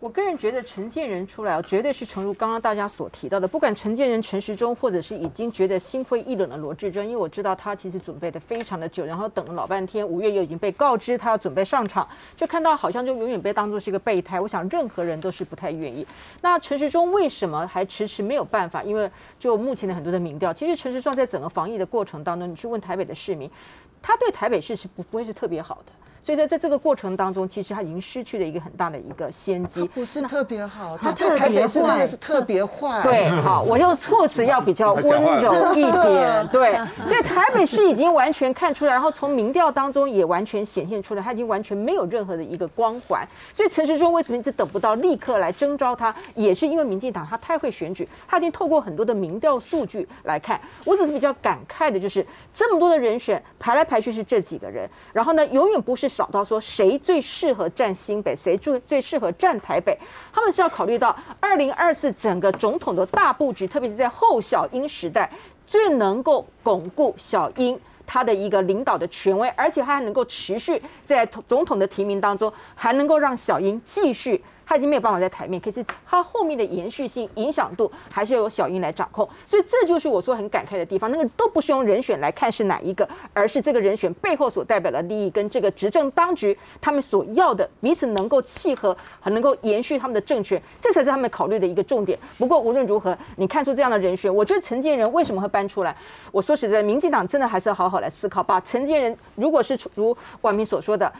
我个人觉得陈建仁出来，绝对是诚如刚刚大家所提到的，不管陈建仁、陈时中，或者是已经觉得心灰意冷的罗志珍，因为我知道他其实准备的非常的久，然后等了老半天，五月又已经被告知他要准备上场，就看到好像就永远被当作是一个备胎。我想任何人都是不太愿意。那陈时中为什么还迟迟没有办法？因为就目前的很多的民调，其实陈时中在整个防疫的过程当中，你去问台北的市民，他对台北市是不不会是特别好的。所以在在这个过程当中，其实他已经失去了一个很大的一个先机。不是特别好，他特别是真的是特别坏。对，好，我用措辞要比较温柔一点。对，所以台北市已经完全看出来，然后从民调当中也完全显现出来，他已经完全没有任何的一个光环。所以陈时中为什么一直等不到立刻来征召他，也是因为民进党他太会选举，他已经透过很多的民调数据来看。我只是比较感慨的就是，这么多的人选排来排去是这几个人，然后呢，永远不是。找到说谁最适合站新北，谁最最适合站台北，他们是要考虑到二零二四整个总统的大布局，特别是在后小英时代，最能够巩固小英他的一个领导的权威，而且他还能够持续在总统的提名当中，还能够让小英继续。他已经没有办法在台面，可是他后面的延续性、影响度还是要由小英来掌控，所以这就是我说很感慨的地方。那个都不是用人选来看是哪一个，而是这个人选背后所代表的利益跟这个执政当局他们所要的彼此能够契合，很能够延续他们的政权，这才是他们考虑的一个重点。不过无论如何，你看出这样的人选，我觉得陈建仁为什么会搬出来？我说实在，民进党真的还是要好好来思考，把陈建仁如果是如万明所说的。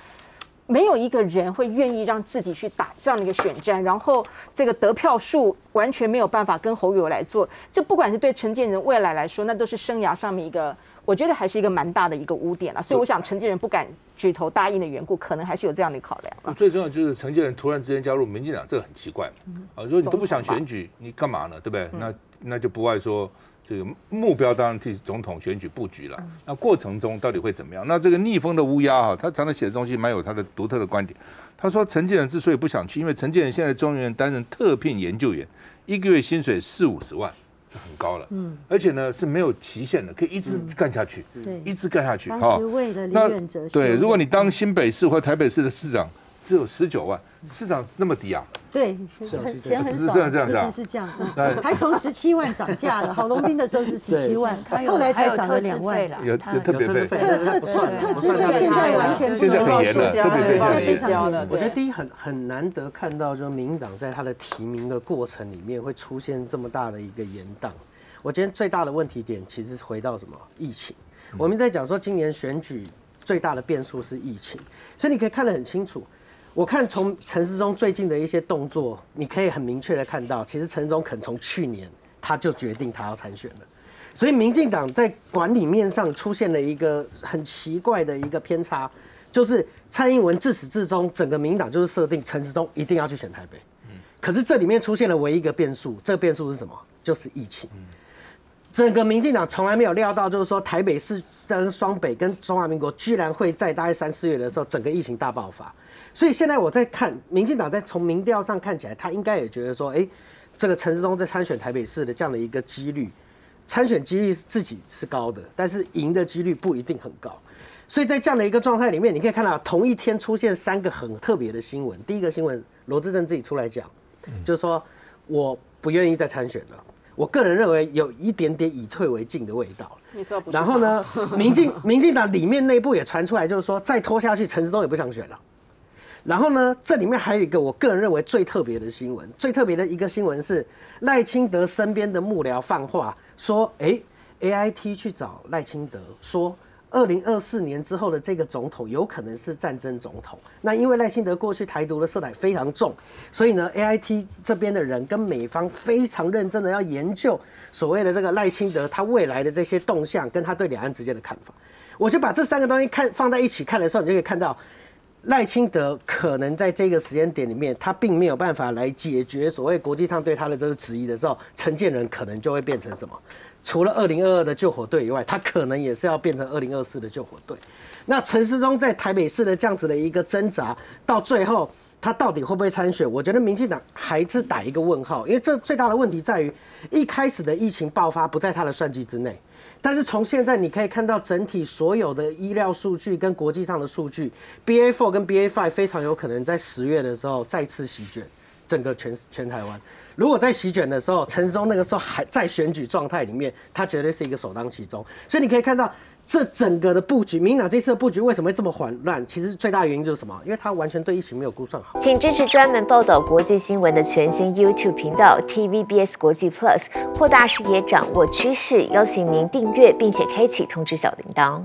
没有一个人会愿意让自己去打这样的一个选战，然后这个得票数完全没有办法跟侯友来做。这不管是对陈建仁未来来说，那都是生涯上面一个，我觉得还是一个蛮大的一个污点了。所以我想陈建仁不敢举头答应的缘故，可能还是有这样的考量。最重要就是陈建仁突然之间加入民进党，这个很奇怪。啊，如果你都不想选举，你干嘛呢？对不对？那那就不外说。这个目标当然替总统选举布局了，那过程中到底会怎么样？那这个逆风的乌鸦哈，他常常写的东西蛮有他的独特的观点。他说陈建仁之所以不想去，因为陈建仁现在中原担任特聘研究员，一个月薪水四五十万，很高了，嗯，而且呢是没有期限的，可以一直干下去，对，一直干下去。哈，为了那对，如果你当新北市或台北市的市长。只有十九万，市场那么低啊？对，很钱很少，一直是这样，还从十七万涨价了。郝龙斌的时候是 十七万，后来才涨了两万。有有特别费，特特特特支费现在完全不能很严了，特别费现在非常严。我觉得第一很很难得看到，就民党在他的提名的过程里面会出现这么大的一个延宕。我今天最大的问题点其实回到什么？疫情。我们在讲说今年选举最大的变数是疫情，所以你可以看得很清楚。我看从陈世忠最近的一些动作，你可以很明确的看到，其实陈世忠肯从去年他就决定他要参选了，所以民进党在管理面上出现了一个很奇怪的一个偏差，就是蔡英文自始至终整个民党就是设定陈世忠一定要去选台北，可是这里面出现了唯一一个变数，这个变数是什么？就是疫情，整个民进党从来没有料到，就是说台北市跟双北跟中华民国居然会在大概三四月的时候，整个疫情大爆发。所以现在我在看，民进党在从民调上看起来，他应该也觉得说，哎，这个陈世忠在参选台北市的这样的一个几率，参选几率自己是高的，但是赢的几率不一定很高。所以在这样的一个状态里面，你可以看到同一天出现三个很特别的新闻。第一个新闻，罗志正自己出来讲，就是说我不愿意再参选了。我个人认为有一点点以退为进的味道。然后呢，民进民进党里面内部也传出来，就是说再拖下去，陈时中也不想选了。然后呢，这里面还有一个我个人认为最特别的新闻，最特别的一个新闻是赖清德身边的幕僚放话说，哎，A I T 去找赖清德说，二零二四年之后的这个总统有可能是战争总统。那因为赖清德过去台独的色彩非常重，所以呢，A I T 这边的人跟美方非常认真的要研究所谓的这个赖清德他未来的这些动向跟他对两岸之间的看法。我就把这三个东西看放在一起看的时候，你就可以看到。赖清德可能在这个时间点里面，他并没有办法来解决所谓国际上对他的这个质疑的时候，陈建仁可能就会变成什么？除了二零二二的救火队以外，他可能也是要变成二零二四的救火队。那陈世忠在台北市的这样子的一个挣扎，到最后他到底会不会参选？我觉得民进党还是打一个问号，因为这最大的问题在于一开始的疫情爆发不在他的算计之内。但是从现在你可以看到，整体所有的医疗数据跟国际上的数据，BA four 跟 BA five 非常有可能在十月的时候再次席卷整个全全台湾。如果在席卷的时候，陈时中那个时候还在选举状态里面，他绝对是一个首当其冲。所以你可以看到，这整个的布局，民党这次的布局为什么会这么混乱？其实最大原因就是什么？因为它完全对疫情没有估算好。请支持专门报道国际新闻的全新 YouTube 频道 TVBS 国际 Plus，扩大视野，掌握趋势。邀请您订阅并且开启通知小铃铛。